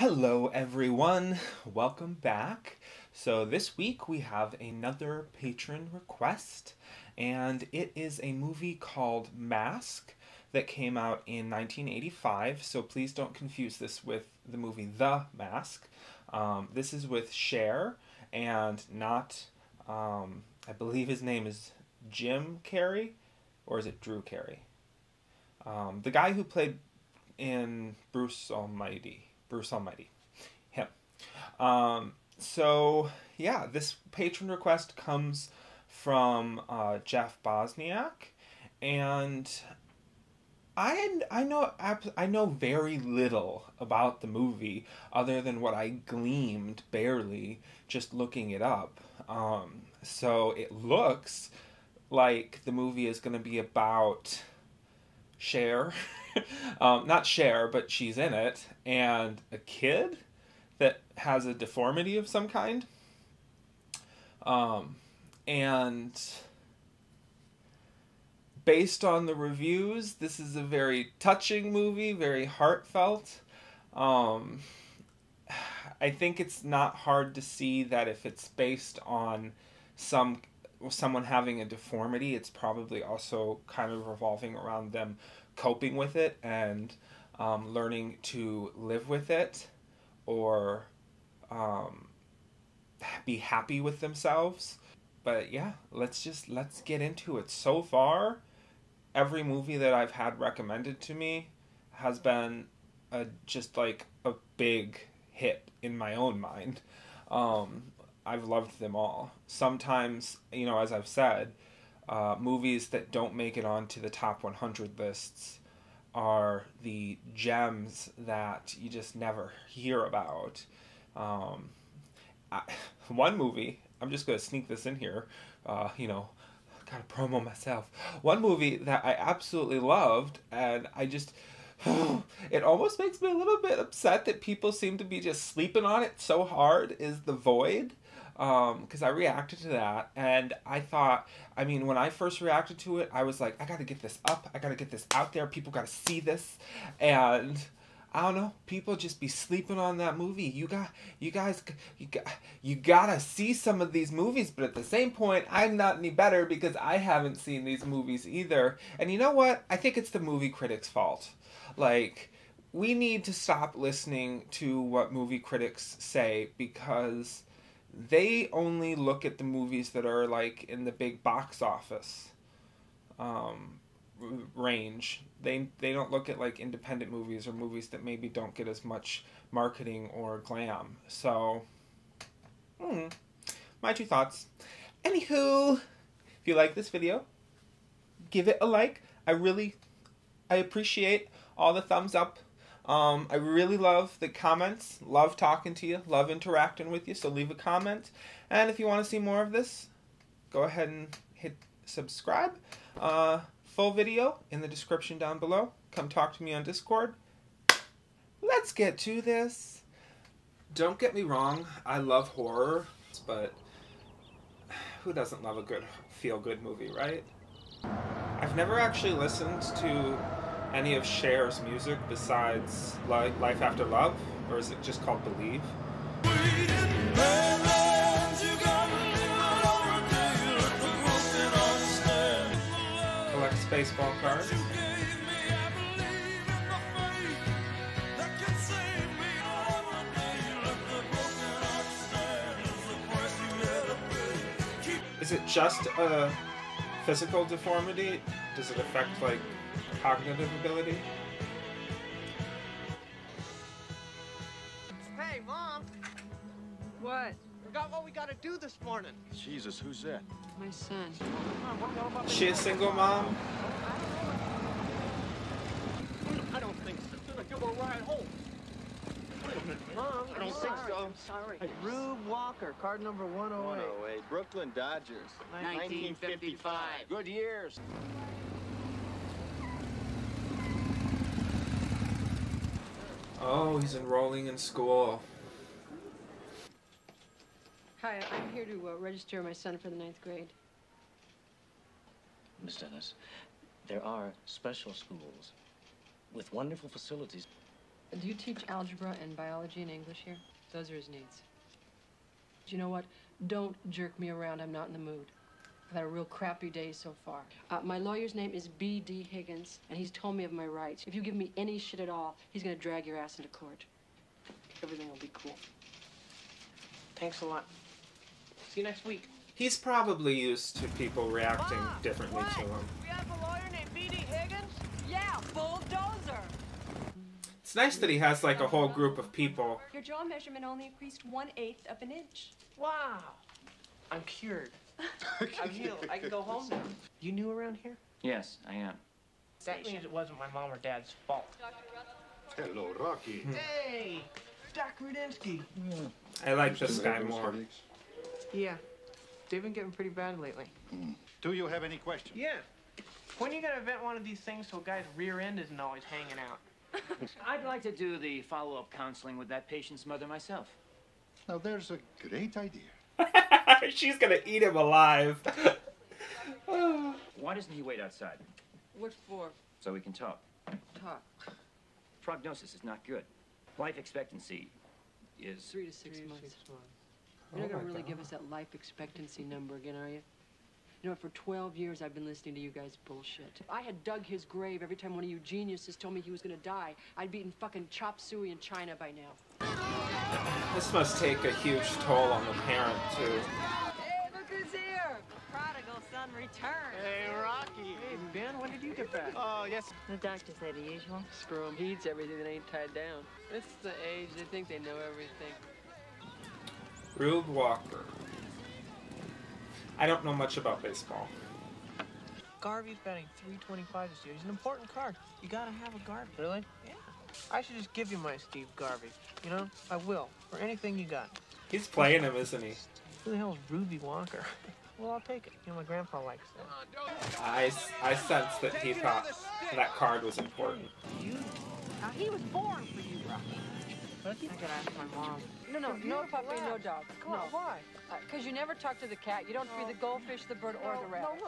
Hello, everyone. Welcome back. So, this week we have another patron request, and it is a movie called Mask that came out in 1985. So, please don't confuse this with the movie The Mask. Um, this is with Cher and not, um, I believe his name is Jim Carrey, or is it Drew Carey? Um, the guy who played in Bruce Almighty. Bruce Almighty. Him. Um, so, yeah, this patron request comes from uh, Jeff Bosniak, and I I know I know very little about the movie other than what I gleamed barely just looking it up. Um, so it looks like the movie is going to be about Cher, um, not Cher, but she's in it, and a kid that has a deformity of some kind. Um, and based on the reviews, this is a very touching movie, very heartfelt. Um, I think it's not hard to see that if it's based on some someone having a deformity, it's probably also kind of revolving around them coping with it and um, learning to live with it or um, be happy with themselves. But yeah, let's just let's get into it. So far, every movie that I've had recommended to me has been a, just like a big hit in my own mind. Um, I've loved them all. Sometimes, you know, as I've said, uh, movies that don't make it onto the top 100 lists are the gems that you just never hear about. Um, I, one movie, I'm just going to sneak this in here, uh, you know, gotta promo myself. One movie that I absolutely loved, and I just. it almost makes me a little bit upset that people seem to be just sleeping on it so hard is The Void because um, I reacted to that and I thought, I mean, when I first reacted to it, I was like, I gotta get this up, I gotta get this out there, people gotta see this, and I don't know, people just be sleeping on that movie. You got, you guys, you got, you gotta see some of these movies, but at the same point, I'm not any better because I haven't seen these movies either. And you know what? I think it's the movie critics' fault. Like, we need to stop listening to what movie critics say because they only look at the movies that are like in the big box office um, range. They they don't look at like independent movies or movies that maybe don't get as much marketing or glam. So, hmm, my two thoughts. Anywho, if you like this video, give it a like. I really, I appreciate all the thumbs up um, I really love the comments. Love talking to you. Love interacting with you. So leave a comment. And if you want to see more of this, go ahead and hit subscribe. Uh, full video in the description down below. Come talk to me on Discord. Let's get to this. Don't get me wrong. I love horror, but who doesn't love a good feel-good movie, right? I've never actually listened to any of Cher's music besides Life After Love, or is it just called Believe? Collects baseball cards. Is it just a physical deformity? Does it affect like cognitive ability. Hey, Mom! What? Forgot what we gotta do this morning. Jesus, who's that? My son. Mom, she a single mom? I don't think so. Gonna give her a ride home. Mom, I don't think so. I'm sorry. Rube Walker, card number 108. 108. Brooklyn Dodgers. 1955. Good years. Oh, he's enrolling in school. Hi, I'm here to uh, register my son for the ninth grade. Miss Dennis, there are special schools with wonderful facilities. Do you teach algebra and biology and English here? Those are his needs. Do you know what? Don't jerk me around. I'm not in the mood. I've had a real crappy day so far. Uh, my lawyer's name is B.D. Higgins, and he's told me of my rights. If you give me any shit at all, he's gonna drag your ass into court. Everything will be cool. Thanks a lot. See you next week. He's probably used to people reacting differently to him. We have a lawyer named B.D. Higgins? Yeah, bulldozer. It's nice that he has like a whole group of people. Your jaw measurement only increased one eighth of an inch. Wow. I'm cured. I'm healed. I can go home now. You new around here? Yes, I am. That means it wasn't my mom or dad's fault. Hello, Rocky. Hmm. Hey, Doc Rudinsky. Hmm. I like this guy more. Yeah, they've been getting pretty bad lately. Do you have any questions? Yeah. When are you gonna invent one of these things so a guy's rear end isn't always hanging out? I'd like to do the follow-up counseling with that patient's mother myself. Now, there's a great idea. She's gonna eat him alive. Why doesn't he wait outside What for? so we can talk? Talk. Prognosis is not good. Life expectancy is Three to six Three to months. six months. You're not Oh gonna my really give us that life expectancy number again, are you? You know what? For 12 years, I've been listening to you guys bullshit. If I had dug his grave every time one of you geniuses told me he was gonna die, I'd be eating fucking chop suey in China by now. This must take a huge toll on the parent too. Hey, look who's here! Prodigal son returned. Hey, Rocky. Hey, Ben, when did you get back? Oh, yes. The doctor said the usual. Screw him. He eats everything that ain't tied down. It's the age. They think they know everything. Rube Walker. I don't know much about baseball. Garvey's batting 325 this year. He's an important card. You gotta have a Garvey. Really? Yeah. I should just give you my Steve Garvey. You know, I will. For anything you got. He's playing him, isn't he? Who the hell is Ruby Walker? well, I'll take it. You know, my grandpa likes that. I sense that he thought that card was important. You? Now, he was born for you, Rocky. I gotta ask my mom. No, no, no puppy, no dog. Come on, No. why? Uh, because you never talk to the cat. You don't feed the goldfish, the bird, or the rabbit.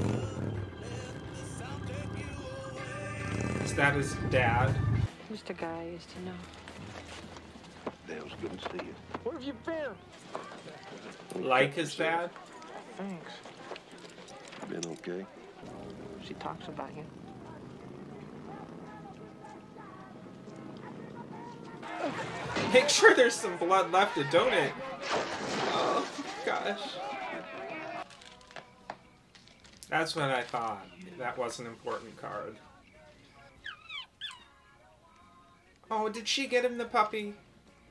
Is that his dad? Who's the guy I used to know? Dale's good to see you. Where have you been? Like his dad? Thanks. Been okay? She talks about you. Make sure there's some blood left to donate. Oh, gosh. That's when I thought that was an important card. Oh, did she get him the puppy?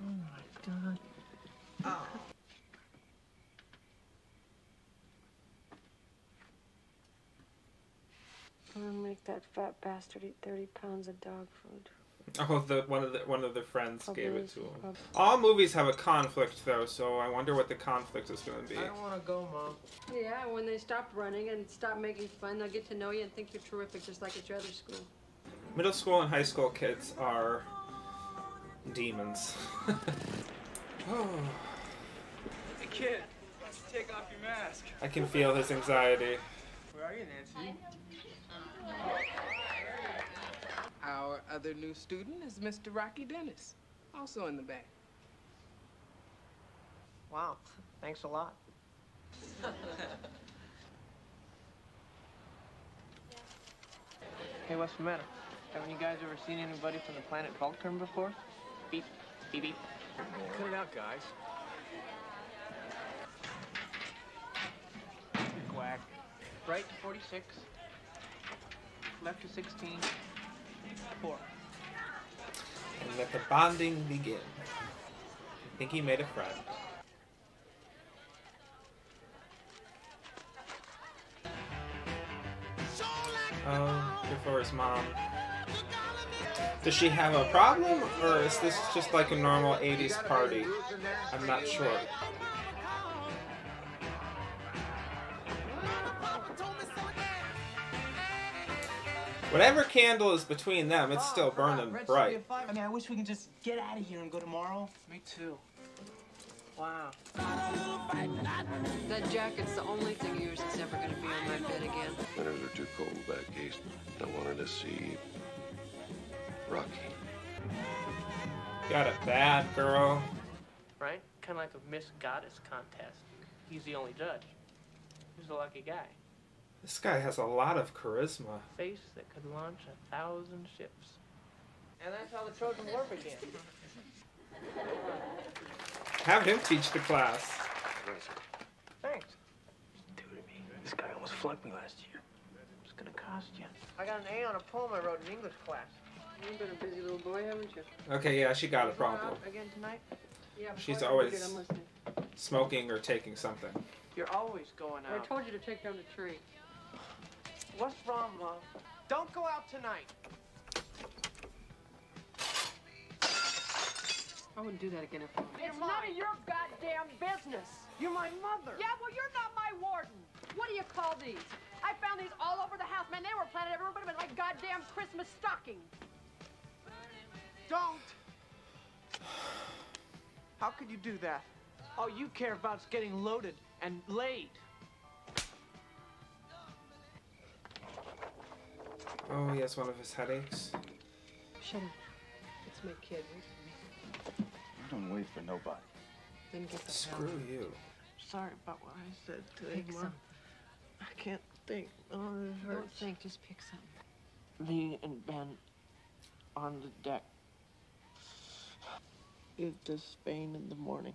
Oh my god. Oh. I'm gonna make that fat bastard eat 30 pounds of dog food. Oh, the one of the one of the friends gave it to him. pup- All movies have a conflict though, so I wonder what the conflict is going to be. I don't want to go, Mom. Yeah, when they stop running and stop making fun, they'll get to know you and think you're terrific, just like at your other school. Middle school and high school kids are demons. oh, Hey kid, take off your mask. I can feel his anxiety. Where are you, Nancy? Our other new student is Mr. Rocky Dennis, also in the back. Wow. Thanks a lot. hey, what's the matter? Haven't you guys ever seen anybody from the planet Vulcan before? Beep, beep, beep. Cut it out, guys. Quack. Right to 46. Left to 16. Four. And let the bonding begin. I think he made a friend. Oh, um, good for his mom. Does she have a problem, or is this just like a normal 80s party? I'm not sure. Whatever candle is between them, it's still burning bright. I mean, I wish we could just get out of here and go tomorrow. Me too. Wow. That jacket's the only thing of yours that's ever gonna be on my bed again. Winters are too cold back east. I wanted to see Rocky. Got a bad girl. right? Kind of like a Miss Goddess contest. He's the only judge. He's a lucky guy? This guy has a lot of charisma. Face that could launch a thousand ships. And that's how the Trojan War began. Have him teach the class. Thanks. Do to me. This guy almost flunked me last year. It's gonna cost you. I got an A on a poem I wrote in English class. You've been a busy little boy, haven't you? Okay, yeah, she got a problem. again tonight? Yeah. She's always- forget, Smoking or taking something. You're always going out. I told you to take down the tree. What's wrong, Mom? Don't go out tonight. I wouldn't do that again if I were. It's none of your goddamn business. You're my mother. Yeah, well, you're not my warden. What do you call these? I found these all over the house, man. They were planted everywhere, but it was like goddamn Christmas stockings. Don't. How could you do that? All you care about is getting loaded and laid. Oh, he has one of his headaches. Shut up. It's my kid. Wait for me. I don't wait for nobody. Then get the Screw hell. you. Sorry about what I said today, Pick Mom. some. I can't think. Oh, it hurts. Don't think. Just pick something. Me and Ben on the deck. It to Spain in the morning.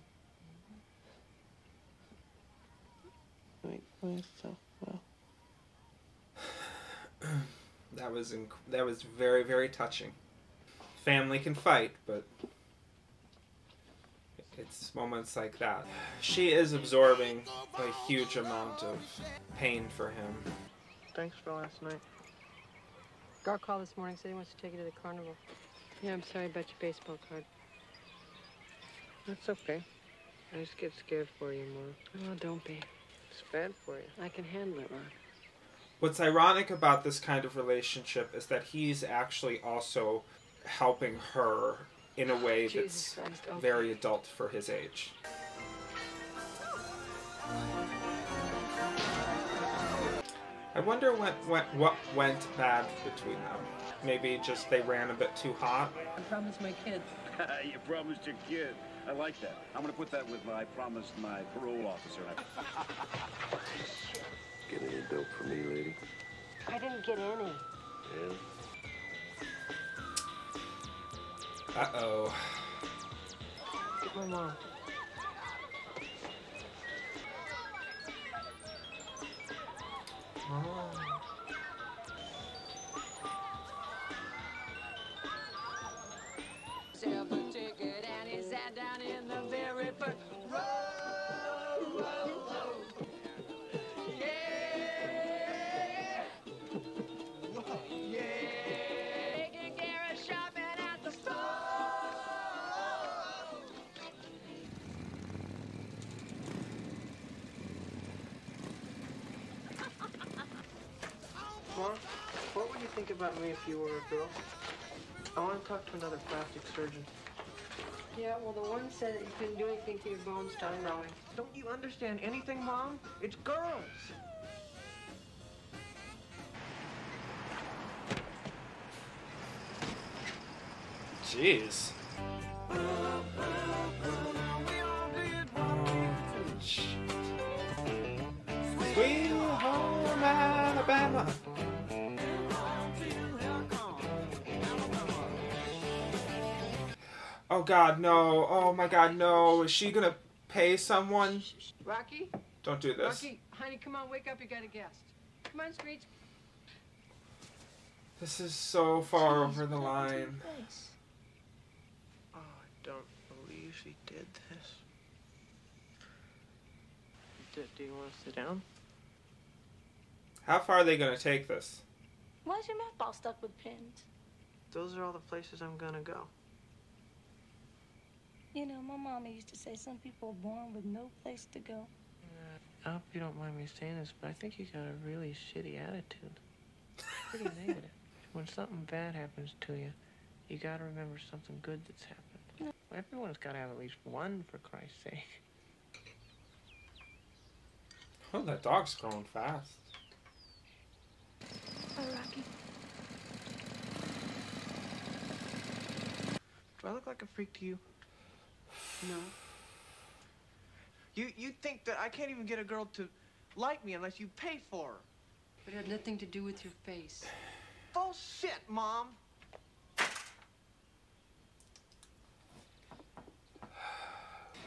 Make myself well. That was inc- that was very very touching. Family can fight, but it's moments like that. She is absorbing a huge amount of pain for him. Thanks for last night. Gar called this morning. Said he wants to take you to the carnival. Yeah, I'm sorry about your baseball card. That's okay. I just get scared for you, Mom. Oh, don't be. It's bad for you. I can handle it, Ron. What's ironic about this kind of relationship is that he's actually also helping her in a ah, way Jesus that's Christ, okay. very adult for his age. I wonder what, what what went bad between them. Maybe just they ran a bit too hot. I promised my kid. you promised your kid. I like that. I'm gonna put that with my I promised my parole officer. Get any dope for me, lady? I didn't get any. Yeah. Uh oh. Get my mom. Silver about me if you were a girl? I want to talk to another plastic surgeon. Yeah, well, the one said that you couldn't do anything to your bones started growing. Don't you understand anything, Mom? It's girls. Jeez. God, no! Oh my God, no! Is she gonna pay someone? Rocky? Don't do this. Rocky, honey, come on, wake up. You got a guest. Come on, Screech. This is so far over the line. Oh, I don't believe she did this. Do, do you want to sit down? How far are they gonna take this? Why is your mouth all stuck with pins? Those are all the places I'm gonna go. You know, my mama used to say some people are born with no place to go. I hope you don't mind me saying this, but I think you got a really shitty attitude. Pretty negative. When something bad happens to you, you gotta remember something good that's happened. Everyone's gotta have at least one, for Christ's sake. Oh, that dog's growing fast. Oh, Rocky. Do I look like a freak to you? No. You you think that I can't even get a girl to like me unless you pay for her? But it had nothing to do with your face. Bullshit, Mom.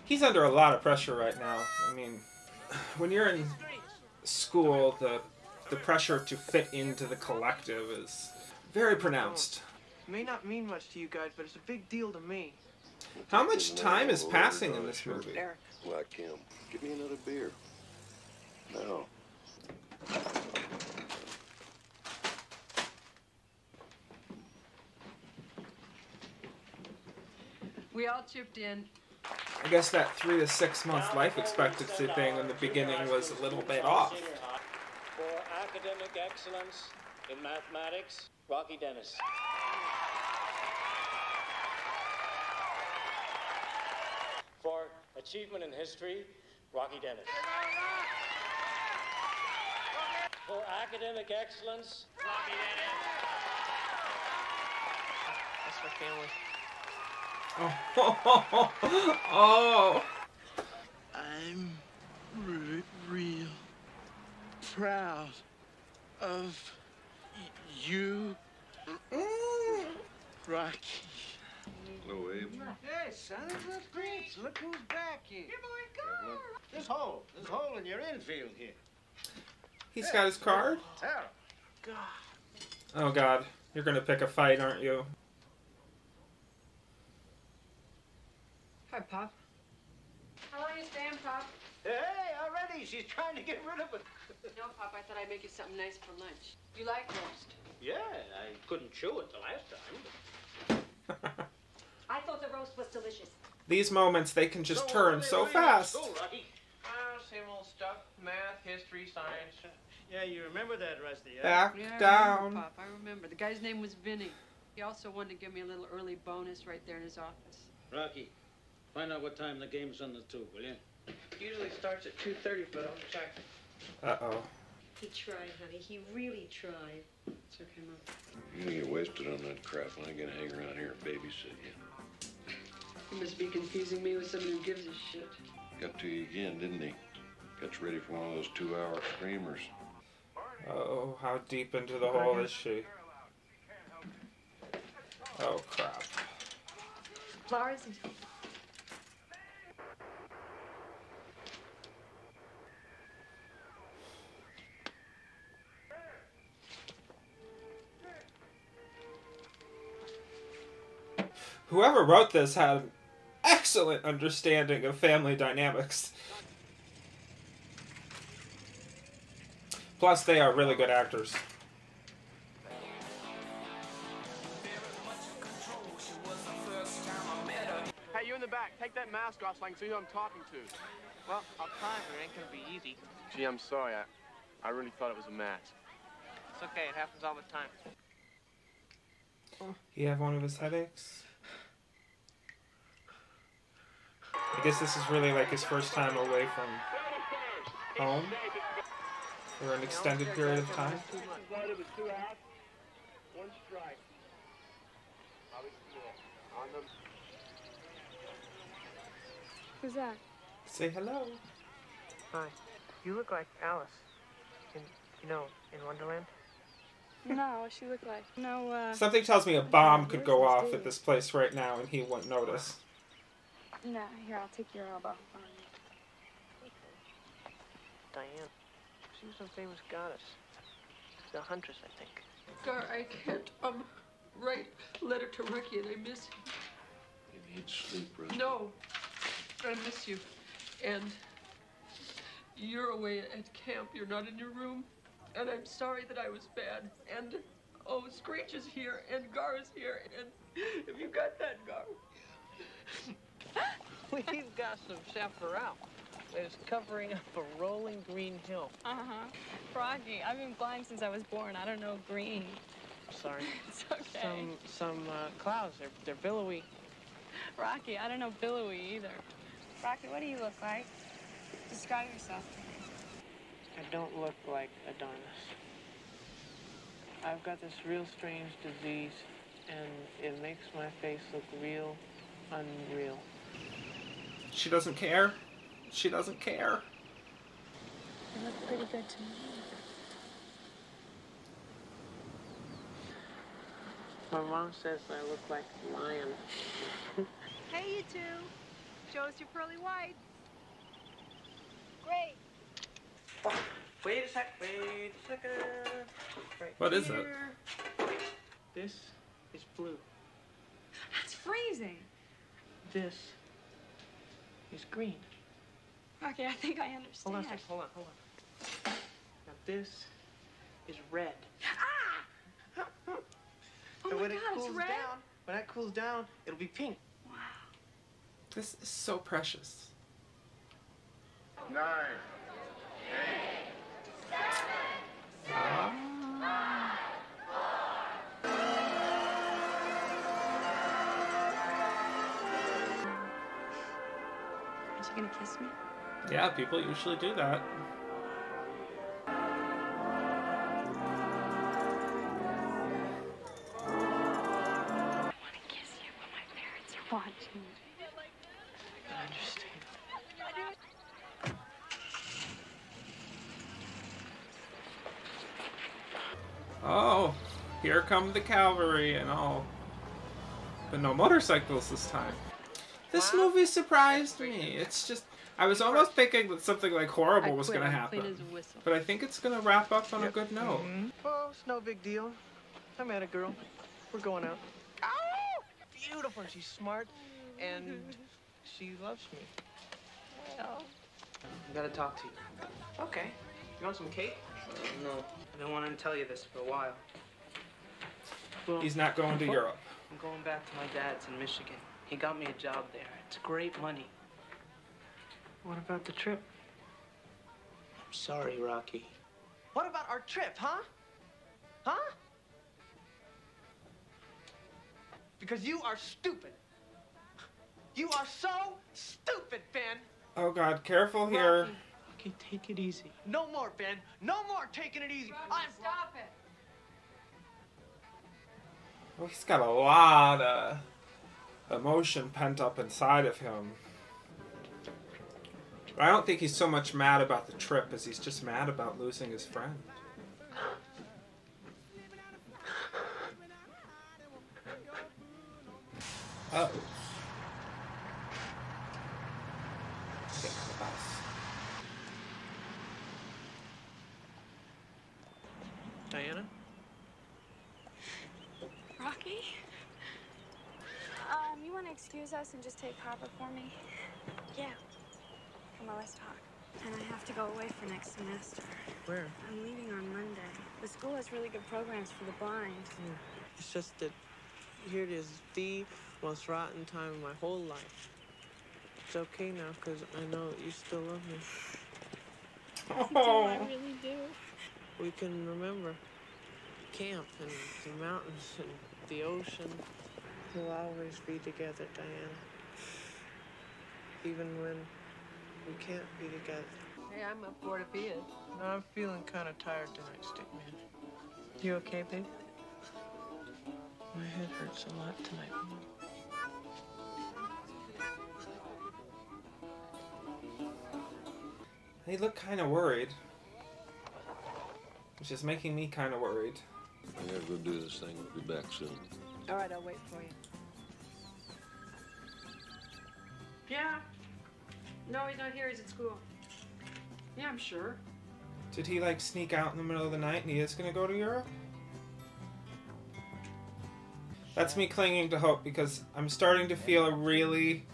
He's under a lot of pressure right now. I mean, when you're in school, the the pressure to fit into the collective is very pronounced. It may not mean much to you guys, but it's a big deal to me. How much time is passing in this movie? Eric. Like him. Give me another beer. No. We all chipped in. I guess that three to six month life expectancy thing in the beginning was a little bit off. For academic excellence in mathematics, Rocky Dennis. For achievement in history, Rocky Dennis. For academic excellence, Rocky Dennis. That's my family. Oh, oh, I'm re- real proud of y- you, Rocky. Hello, Abe. Hey, son, that's great. Look who's back here. Here, boy, go. This hole, this hole in your infield here. he's got his card. Tara. God. Oh God, you're gonna pick a fight, aren't you? Hi, Pop. How long you staying, Pop? Hey, already she's trying to get rid of it. No, Pop, I thought I'd make you something nice for lunch. You like roast? Yeah, I couldn't chew it the last time. I thought the roast was delicious. These moments they can just So, turn so what are you in fast. school, Rocky? Ah, same old stuff. Math, history, science. Yeah, you remember that, Rusty, huh? Back Yeah, I down. remember, Pop. I remember. The guy's name was Vinny. He also wanted to give me a little early bonus right there in his office. Rocky, find out what time the game's on the tube, will you? Usually starts at 2.30, but I'll check. Uh oh. He tried, honey. He really tried. It's okay, Mom. You're gonna get wasted on that crap. I ain't gonna hang around here and babysit you. He must be confusing me with somebody who gives a shit. Got to you again, didn't he? Got you ready for one of those two-hour screamers. Oh, how deep into the hole is she? Oh crap. Lars, Whoever wrote this had an excellent understanding of family dynamics. Plus, they are really good actors. Hey, you in the back. Take that mask off so I can see who I'm talking to. Well, I'll try, but ain't gonna be easy. Gee, I'm sorry. I, I really thought it was a mask. It's okay, it happens all the time. He have one of his headaches. I guess this is really like his first time away from home for an extended period of time. It was two outs, one strike. Who's that? Say hello. Hi. You look like Alice. In, you know, in Wonderland. No, what she look like? No, uh. Something tells me a bomb could go off at this place right now and he wouldn't notice. Nah, here, I'll take your elbow. Diane. She was some famous goddess. The Huntress, I think. Gar, I can't, um, write letter to Ricky and I miss him. You need sleep, Rusty. No, I miss you. And you're away at camp. You're not in your room. And I'm sorry that I was bad. And oh, Screech is here, and Gar is here. And have you got that, Gar. We've got some chaparral that is covering up a rolling green hill. Uh huh. Froggy, I've been blind since I was born. I don't know green. Sorry. It's okay. Some some uh, clouds. They're they're billowy. Rocky, I don't know billowy either. Rocky, what do you look like? Describe yourself to me. I don't look like Adonis. I've got this real strange disease, and it makes my face look real unreal. She doesn't care. She doesn't care. You look pretty good to me. My mom says I look like a lion. Hey, you two. Show us your pearly whites. Great. Wait a sec, wait a second. Right What is it? This is blue. That's freezing. This is green. Okay, I think I understand. Hold on a sec, hold on, hold on. Now this is red. Ah! Oh and my when God, it it's cools red? down, when that cools down, it'll be pink. Wow. This is so precious. Nine. Aren't you gonna kiss me? Yeah, people usually do that. I wanna kiss you, but my parents are watching. I understand. Oh, here come the cavalry and all. But no motorcycles this time. This movie surprised me. It's just I was almost thinking that something like horrible was gonna happen. as a whistle. But I think it's gonna wrap up on a good note. Oh, it's no big deal. I met a girl. We're going out. Oh, beautiful. She's smart, and she loves me. Well, I gotta talk to you. Okay. You want some cake? Uh, no, I've been wanting to tell you this for a while. Well, He's not going to Europe. I'm going back to my dad's in Michigan. He got me a job there. It's great money. What about the trip? I'm sorry, Rocky. What about our trip, huh? Huh? Because you are stupid. You are so stupid, Ben. Oh God, careful here. Okay, take it easy. No more, Ben. No more taking it easy. I'm Stop it. Oh, he's got a lot of emotion pent up inside of him. But I don't think he's so much mad about the trip as he's just mad about losing his friend. Oh. Get on the bus. Diana? Rocky? Um, you excuse us and just take Harper for me? Yeah. Come on, let's talk. And I have to go away for next semester. Where? I'm leaving on Monday. The school has really good programs for the blind. Hmm. It's just that here it is, the most rotten time of my whole life. It's okay now, because I know you still love me. Oh. Do I really do? We can remember camp and the mountains and the ocean. We'll always be together, Diana. Even when we can't be together. Hey, I'm up for it if he is. No, I'm feeling kind of tired tonight, Stickman. You okay, babe? My head hurts a lot tonight. They look kind of worried. Which is making me kind of worried. I gotta go do this thing. I'll be back soon. All right, I'll wait for you. Yeah. No, he's not here. He's at school. Yeah, I'm sure. Did he like sneak out in the middle of the night and he is gonna go to Europe? That's me clinging to hope because I'm starting to feel a really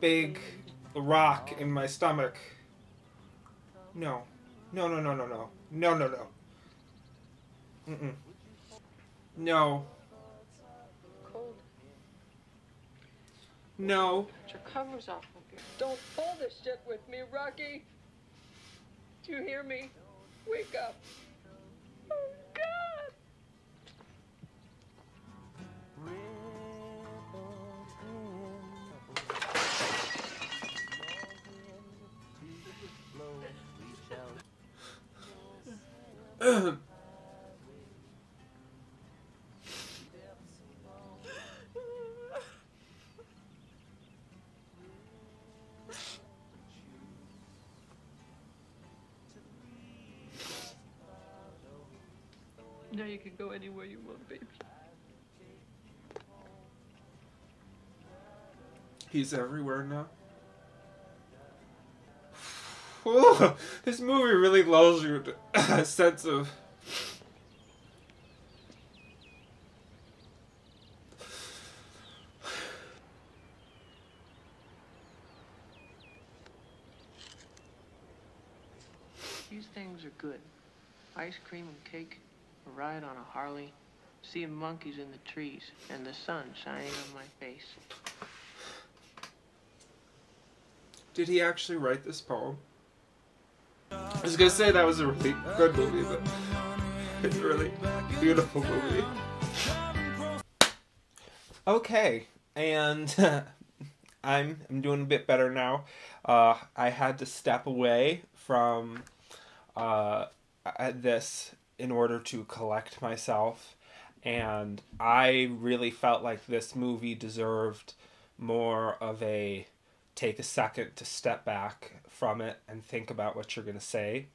big rock in my stomach. No. No, no, no, no, no. No, no, no. Mm-mm. No. No. Get your covers off of you. Don't pull this shit with me, Rocky. Do you hear me? Wake up. Oh, God. Now you can go anywhere you want, baby. He's everywhere now. Ooh, this movie really lulls you to a sense of. These things are good. Ice cream and cake, a ride on a Harley, seeing monkeys in the trees, and the sun shining on my face. Did he actually write this poem? I was gonna say that was a really good movie, but it's a really beautiful movie. Okay, and I'm I'm doing a bit better now. Uh, I had to step away from uh, this in order to collect myself, and I really felt like this movie deserved more of a take a second to step back from it and think about what you're going to say.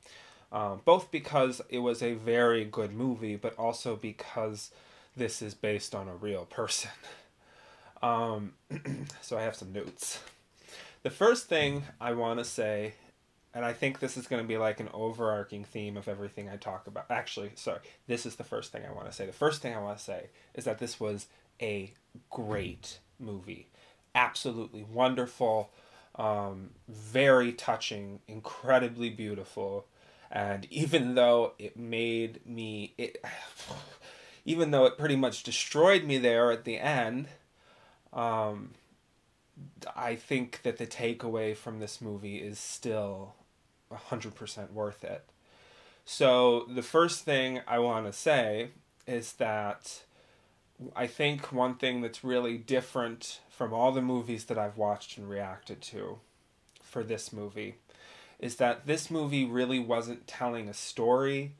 Um, both because it was a very good movie, but also because this is based on a real person. Um, so I have some notes. The first thing I want to say, and I think this is going to be like an overarching theme of everything I talk about. Actually, sorry, this is the first thing I want to say. The first thing I want to say is that this was a great movie absolutely wonderful, um, very touching, incredibly beautiful. And even though it made me, it, even though it pretty much destroyed me there at the end, um, I think that the takeaway from this movie is still 100% worth it. So, the first thing I want to say is that I think one thing that's really different from all the movies that I've watched and reacted to for this movie is that this movie really wasn't telling a story.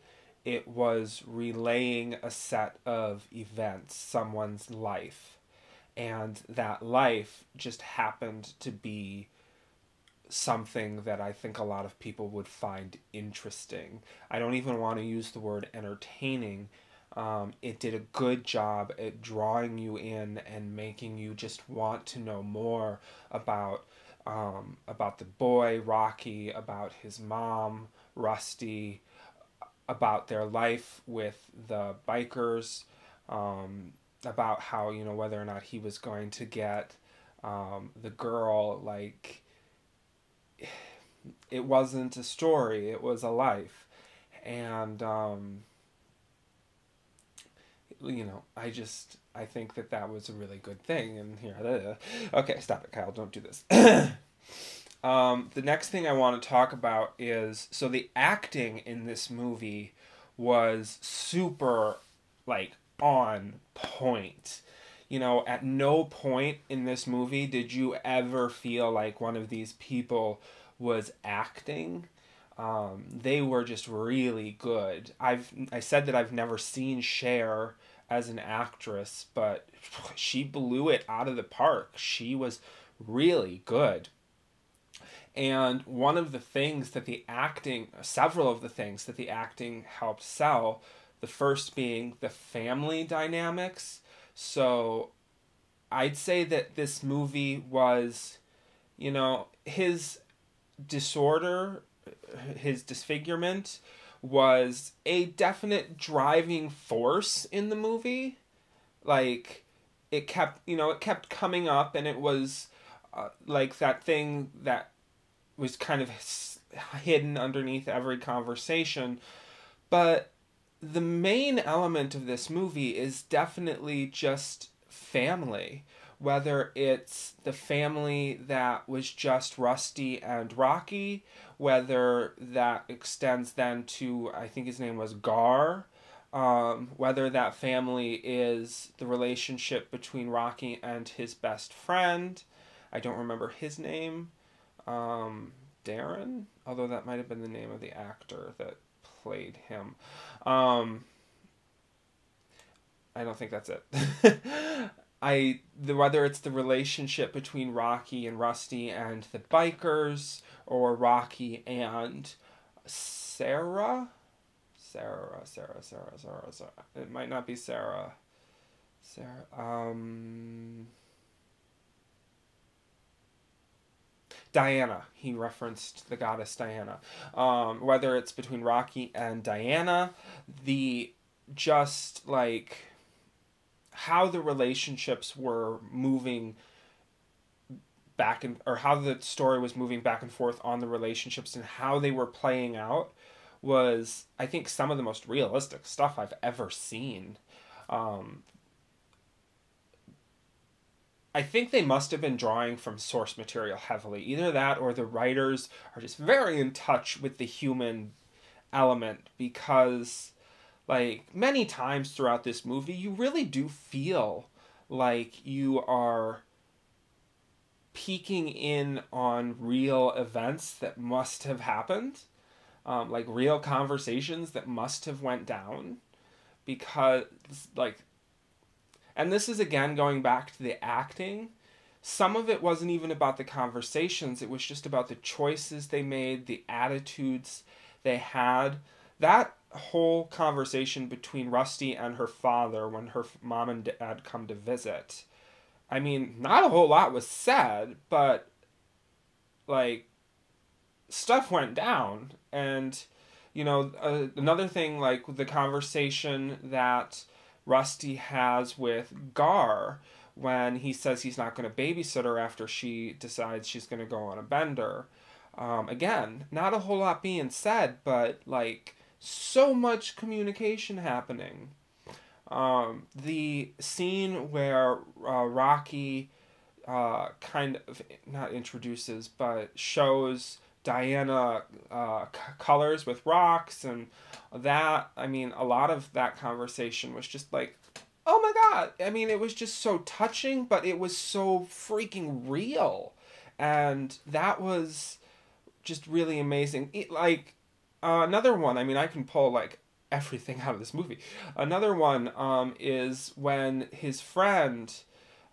It was relaying a set of events, someone's life. And that life just happened to be something that I think a lot of people would find interesting. I don't even want to use the word entertaining um, it did a good job at drawing you in and making you just want to know more about um, about the boy Rocky, about his mom Rusty, about their life with the bikers, um, about how you know whether or not he was going to get um, the girl. Like it wasn't a story; it was a life, and um, you know, I just I think that that was a really good thing. And here, okay, stop it, Kyle. Don't do this. um, the next thing I want to talk about is so the acting in this movie was super like on point. You know, at no point in this movie did you ever feel like one of these people was acting. Um, they were just really good. I've I said that I've never seen Cher as an actress, but she blew it out of the park. She was really good. And one of the things that the acting, several of the things that the acting helped sell, the first being the family dynamics. So I'd say that this movie was, you know, his disorder, his disfigurement was a definite driving force in the movie. Like it kept, you know, it kept coming up and it was uh, like that thing that was kind of hidden underneath every conversation. But the main element of this movie is definitely just family whether it's the family that was just Rusty and Rocky, whether that extends then to, I think his name was Gar, um, whether that family is the relationship between Rocky and his best friend. I don't remember his name. Um, Darren, although that might have been the name of the actor that played him. Um, I don't think that's it. I the whether it's the relationship between Rocky and Rusty and the bikers or Rocky and Sarah Sarah, Sarah, Sarah, Sarah, Sarah. It might not be Sarah. Sarah. Um. Diana. He referenced the goddess Diana. Um, whether it's between Rocky and Diana, the just like how the relationships were moving back and or how the story was moving back and forth on the relationships and how they were playing out was I think some of the most realistic stuff I've ever seen. Um, I think they must have been drawing from source material heavily. Either that or the writers are just very in touch with the human element because like many times throughout this movie you really do feel like you are peeking in on real events that must have happened um, like real conversations that must have went down because like and this is again going back to the acting. Some of it wasn't even about the conversations. It was just about the choices they made the attitudes they had. That whole conversation between rusty and her father when her mom and dad come to visit i mean not a whole lot was said but like stuff went down. And you know uh, another thing like the conversation that rusty has with gar when he says he's not going to babysit her after she decides she's going to go on a bender. Um, again not a whole lot being said but like so much communication happening. Um, the scene where uh, rocky uh, kind of not introduces but shows Diana uh, c- colors with rocks and that. I mean, a lot of that conversation was just like, oh my god. I mean, it was just so touching, but it was so freaking real, and that was just really amazing. It, like uh, another one. I mean, I can pull like everything out of this movie. Another one um, is when his friend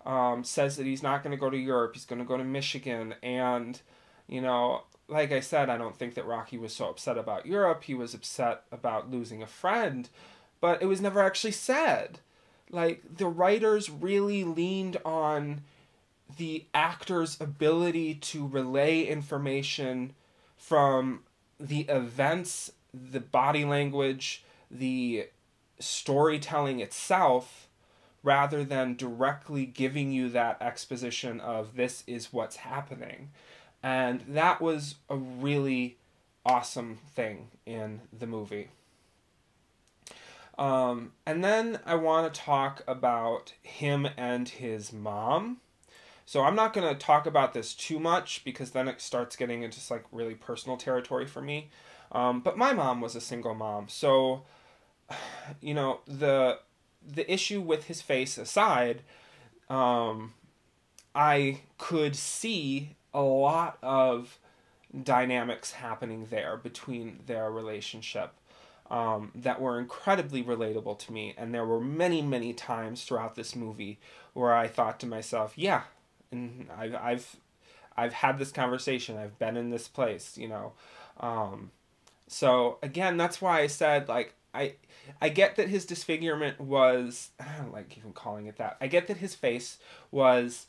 um, says that he's not going to go to Europe. He's going to go to Michigan, and you know like I said, I don't think that Rocky was so upset about Europe. He was upset about losing a friend, but it was never actually said. Like, the writers really leaned on the actor's ability to relay information from the events, the body language, the storytelling itself, rather than directly giving you that exposition of this is what's happening. And that was a really awesome thing in the movie. Um, and then I want to talk about him and his mom. So I'm not going to talk about this too much because then it starts getting into like really personal territory for me. Um, but my mom was a single mom, so you know the the issue with his face aside, um, I could see a lot of dynamics happening there between their relationship um, that were incredibly relatable to me. And there were many, many times throughout this movie where I thought to myself, yeah, and I've, I've, I've had this conversation. I've been in this place, you know. Um, so again, that's why I said like I, I get that his disfigurement was I don't like even calling it that. I get that his face was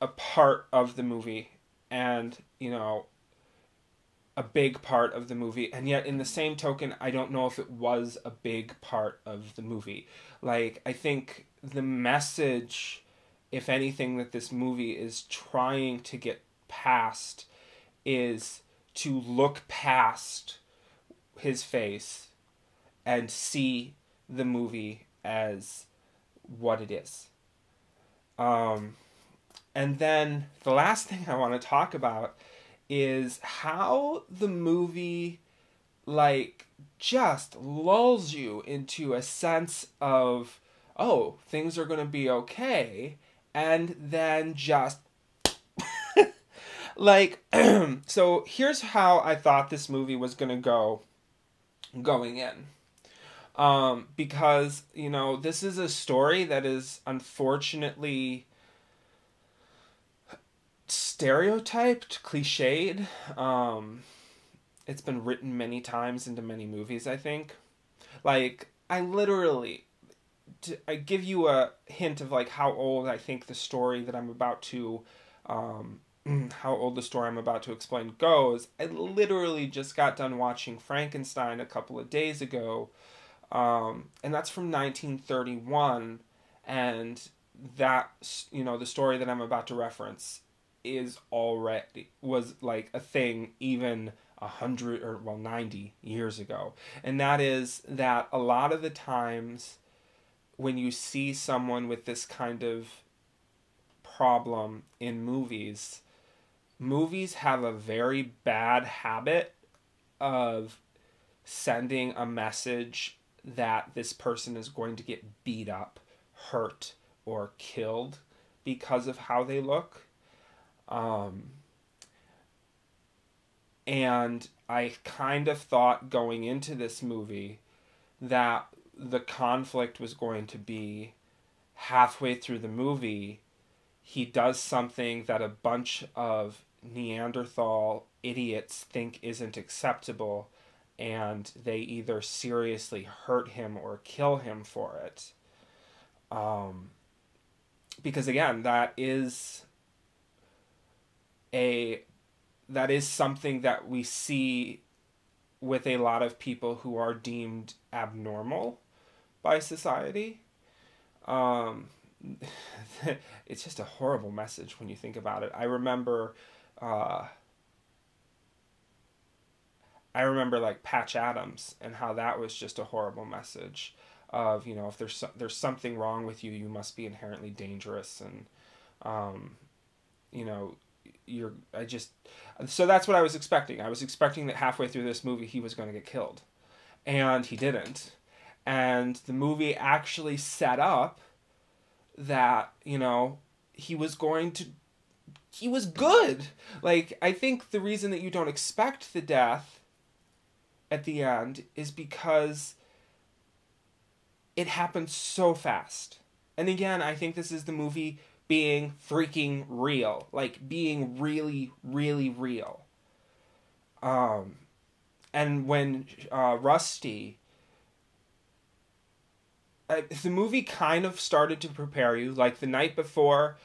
a part of the movie and you know a big part of the movie. And yet in the same token i don't know if it was a big part of the movie. Like i think the message if anything that this movie is trying to get past is to look past his face and see the movie as what it is. Um and then the last thing I want to talk about is how the movie like just lulls you into a sense of oh, things are going to be okay and then just like so here's how I thought this movie was going to go going in. Um, because you know this is a story that is unfortunately stereotyped, cliched. Um, it's been written many times into many movies. I think, like I literally, to, I give you a hint of like how old I think the story that I'm about to, um, how old the story I'm about to explain goes. I literally just got done watching Frankenstein a couple of days ago, um, and that's from 1931, and that you know the story that I'm about to reference is already was like a thing even a hundred or well 90 years ago. And that is that a lot of the times when you see someone with this kind of problem in movies movies have a very bad habit of sending a message that this person is going to get beat up hurt or killed because of how they look um, and I kind of thought going into this movie that the conflict was going to be halfway through the movie, he does something that a bunch of Neanderthal idiots think isn't acceptable, and they either seriously hurt him or kill him for it. Um, because again, that is a that is something that we see with a lot of people who are deemed abnormal by society. Um, it's just a horrible message when you think about it. I remember, uh, I remember like Patch Adams and how that was just a horrible message of you know if there's there's something wrong with you, you must be inherently dangerous and um, you know you're I just so that's what I was expecting. I was expecting that halfway through this movie he was going to get killed. And he didn't. And the movie actually set up that, you know, he was going to he was good. Like I think the reason that you don't expect the death at the end is because it happened so fast. And again, I think this is the movie being freaking real, like being really, really real. Um, and when uh, Rusty, uh, the movie kind of started to prepare you, like the night before.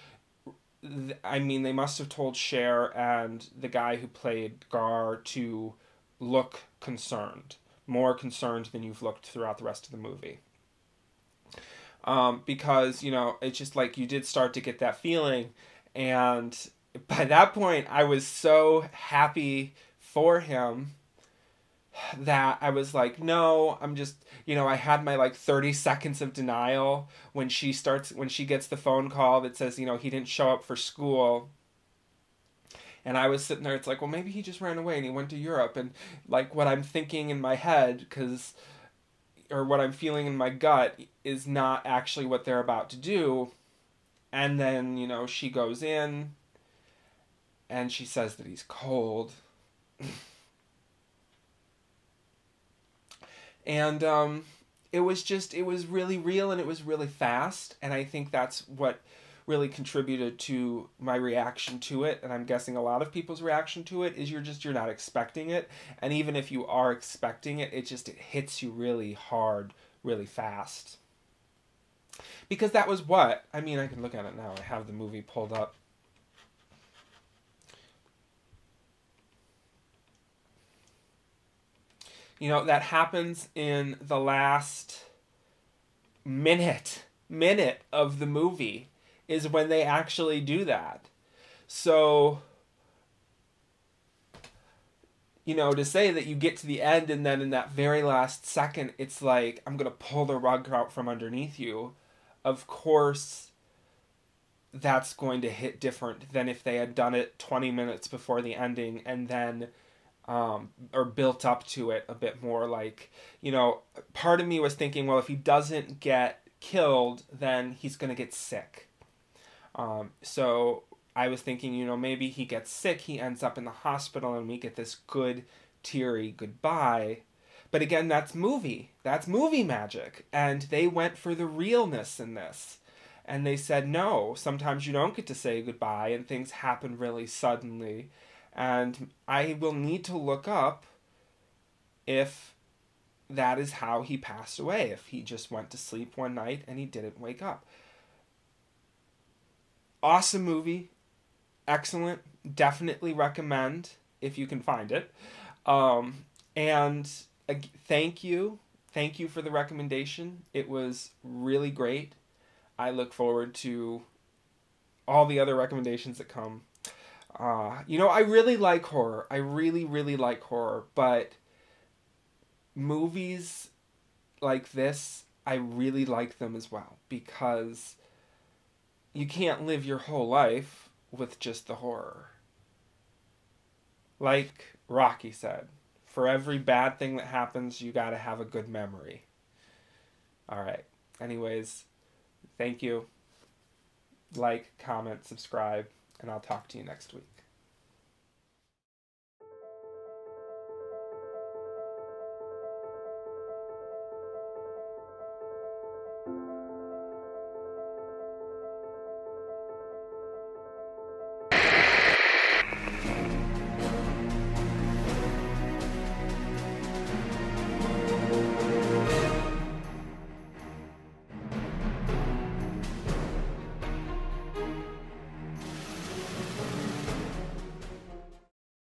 Th- I mean, they must have told Cher and the guy who played Gar to look concerned, more concerned than you've looked throughout the rest of the movie um, because you know it's just like you did start to get that feeling, and by that point I was so happy for him that I was like, no, I'm just, you know, I had my like 30 seconds of denial when she starts, when she gets the phone call that says, you know, he didn't show up for school. And I was sitting there, it's like, well, maybe he just ran away and he went to Europe. And like what I'm thinking in my head, because or what I'm feeling in my gut is not actually what they're about to do. And then, you know, she goes in and she says that he's cold. and um, it was just, it was really real and it was really fast. And I think that's what really contributed to my reaction to it and i'm guessing a lot of people's reaction to it is you're just you're not expecting it and even if you are expecting it it just it hits you really hard really fast because that was what i mean i can look at it now i have the movie pulled up you know that happens in the last minute minute of the movie is when they actually do that. So, you know, to say that you get to the end and then in that very last second, it's like, I'm going to pull the rug out from underneath you. Of course, that's going to hit different than if they had done it 20 minutes before the ending and then um, or built up to it a bit more like you know part of me was thinking well if he doesn't get killed then he's going to get sick um, so I was thinking, you know, maybe he gets sick, he ends up in the hospital, and we get this good, teary goodbye. But again, that's movie. That's movie magic. And they went for the realness in this. And they said, no, sometimes you don't get to say goodbye, and things happen really suddenly. And I will need to look up if that is how he passed away, if he just went to sleep one night and he didn't wake up. Awesome movie. Excellent. Definitely recommend if you can find it. Um, and thank you. Thank you for the recommendation. It was really great. I look forward to all the other recommendations that come. Uh, you know, I really like horror. I really, really like horror, but movies like this, I really like them as well because you can't live your whole life with just the horror. Like Rocky said, for every bad thing that happens, you got to have a good memory. All right. Anyways, thank you. Like, comment, subscribe, and I'll talk to you next week.